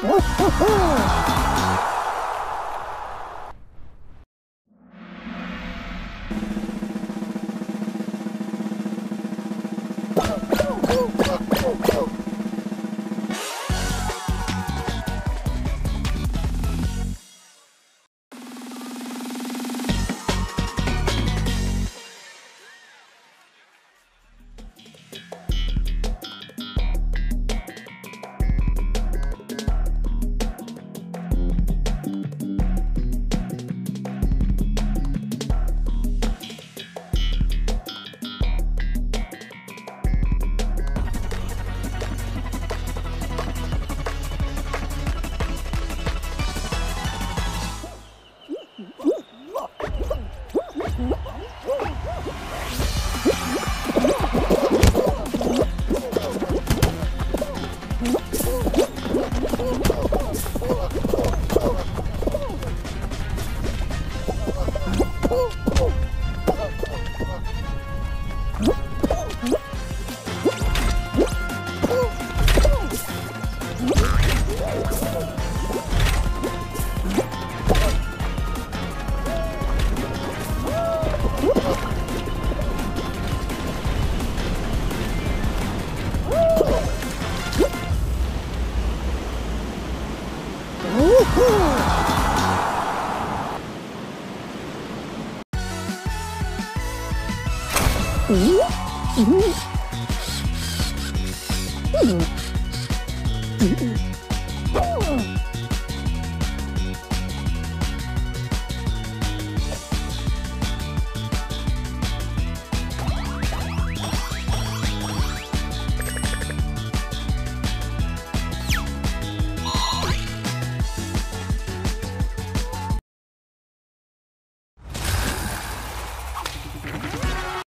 Woohoo! 음? 음? 음? 음?